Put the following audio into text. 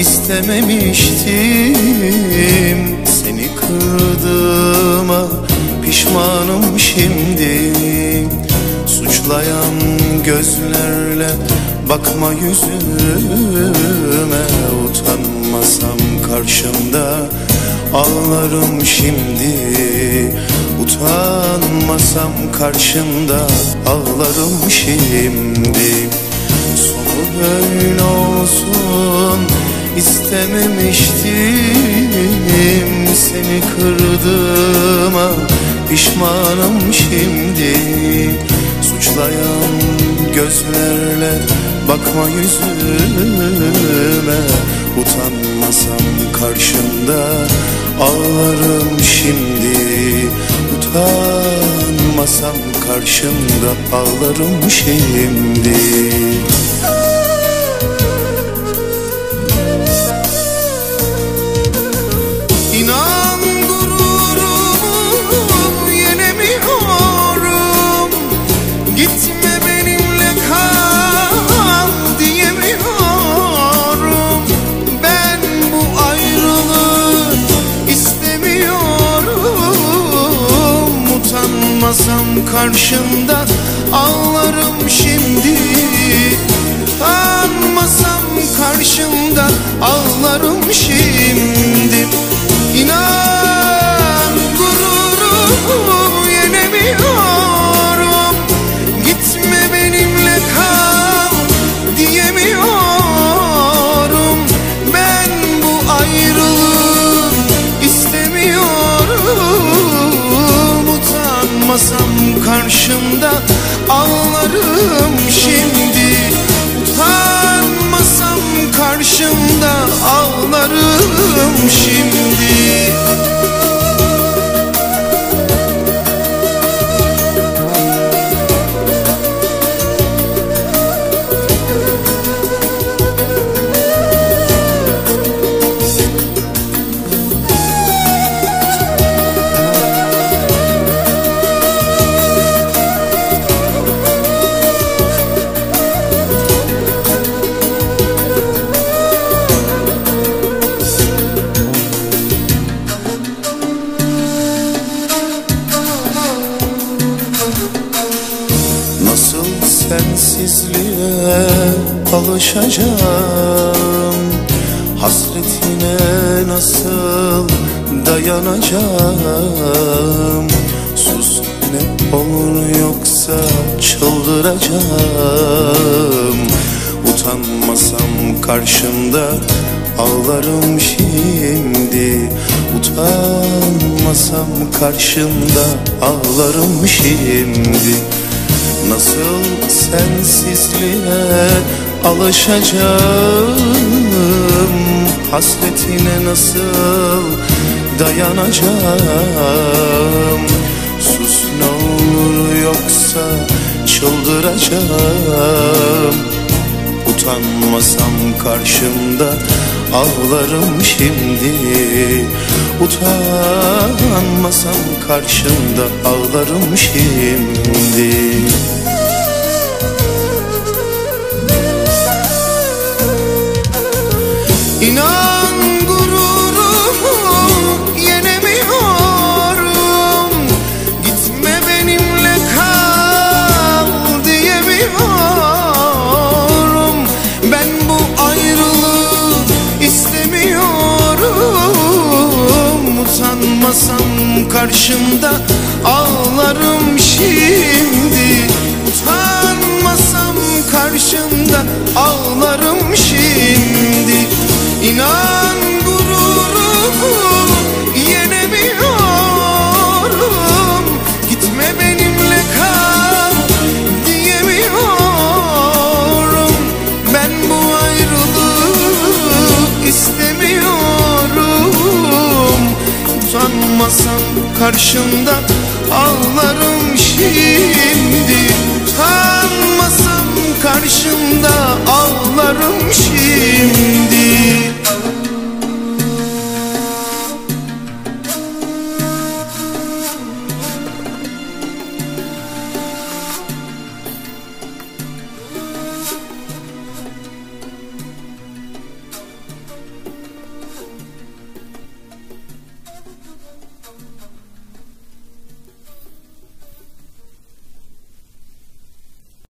istememiştim. Seni kırdığıma pişmanım şimdi. Suçlayan gözlerle bakma yüzüme. Utanmasam karşımda ağlarım şimdi. Utanmasam karşında ağlarım şimdi böyle olsun istememiştim. Seni kırdığıma pişmanım şimdi. Suçlayan gözlerle bakma yüzüme. Utanmasam karşında ağlarım şimdi. Utanmasam karşında ağlarım şimdi karşında ağlarım şimdi. Utanmasam karşında ağlarım şimdi. İnan gururumu yenemiyorum. Gitme benimle kal diyemiyorum. Ben bu ayrılığı istemiyorum. Utanmasam karşımda ağlarım şimdi. Utanmasam karşımda ağlarım şimdi sensizliğe alışacağım. Hasretine nasıl dayanacağım? Sus ne olur yoksa çıldıracağım. Utanmasam karşımda ağlarım şimdi. Utanmasam karşımda ağlarım şimdi Nasıl sensizliğe alışacağım? Hasretine nasıl dayanacağım? Sus ne olur yoksa çıldıracağım. Utanmasam karşımda ağlarım şimdi. Utanmasam karşımda ağlarım şimdi. İnan Utanmasam karşımda ağlarım şimdi Utanmasam karşımda ağlarım şimdi. Utanmasam karşımda ağlarım şimdi